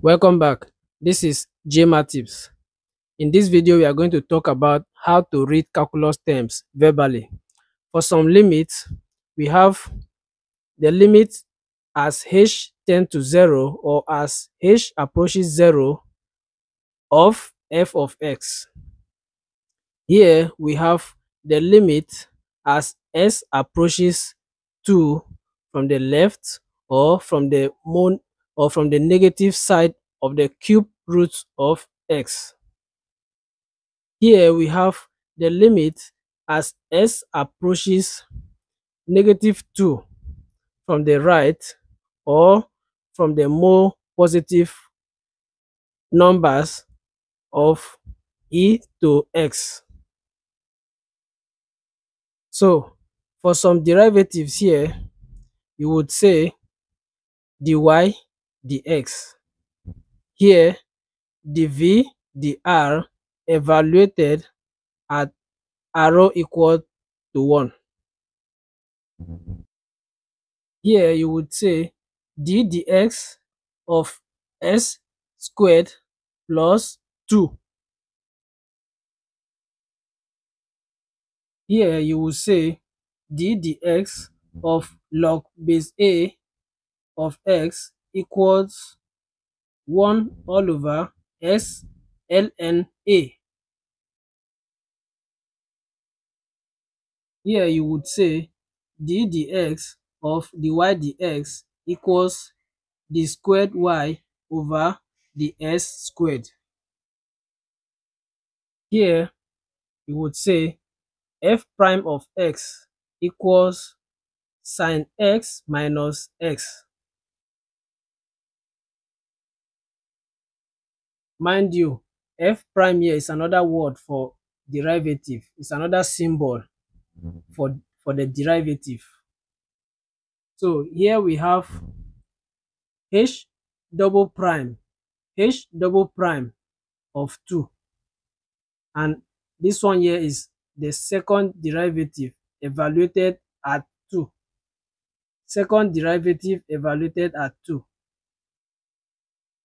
Welcome back. This is Jay Mathtips. In this video, we are going to talk about how to read calculus terms verbally. For some limits, we have the limit as h tend to 0 or as h approaches 0 of f of x. Here we have the limit as s approaches 2 from the left or from the or from the negative side of the cube root of x. Here we have the limit as s approaches negative 2 from the right or from the more positive numbers of e to x. So, for some derivatives here, you would say dy dx. Here, the v, the r evaluated at arrow equal to 1. Here you would say d dx of s squared plus 2. Here you will say d dx of log base a of x equals 1 all over s ln a. Here you would say d dx of dy dx equals the squared y over the s squared. Here you would say f prime of x equals sine x minus x. Mind you, f prime here is another word for derivative. It's another symbol mm-hmm. for, for the derivative. So here we have h double prime, h double prime of 2. And this one here is the second derivative evaluated at 2. Second derivative evaluated at 2.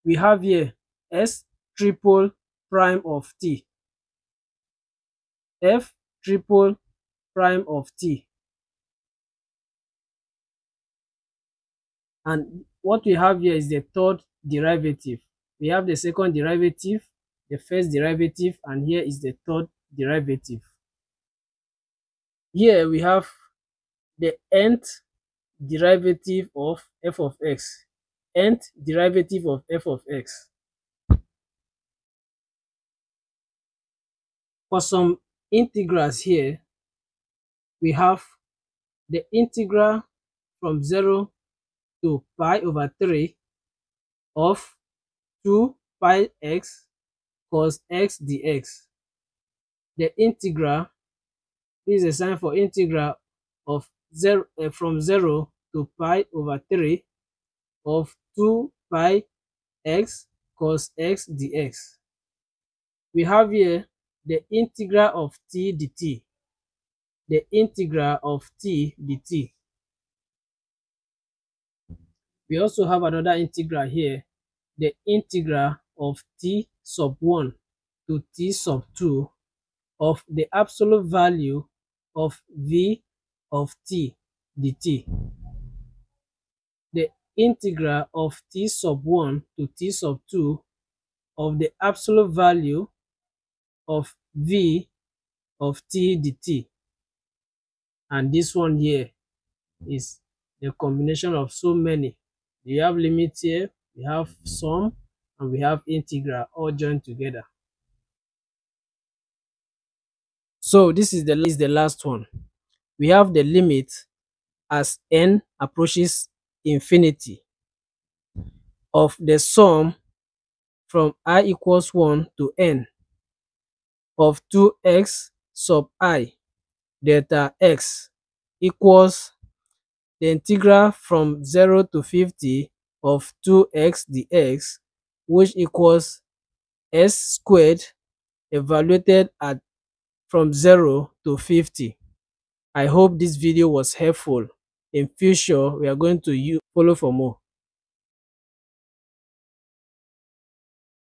We have here s triple prime of t. f triple prime of t. And what we have here is the third derivative. We have the second derivative, the first derivative, and here is the third derivative. Here we have the nth derivative of f of x. nth derivative of f of x. For some integrals here, we have the integral from 0 to pi over 3 of 2 pi x cos x dx. The integral is a sign for integral of 0 uh, from 0 to pi over 3 of 2 pi x cos x dx. We have here the integral of t dt, the integral of t dt. We also have another integral here, the integral of t sub 1 to t sub 2 of the absolute value of v of t dt. The integral of t sub 1 to t sub 2 of the absolute value of v of t dt and this one here is the combination of so many. We have limit here we have sum and we have integral all joined together. So this is the is the last one. We have the limit as n approaches infinity of the sum from i equals 1 to n of 2x sub i delta x equals the integral from 0 to 50 of 2x dx which equals s squared evaluated at from 0 to 50. I hope this video was helpful. In future, we are going to follow for more.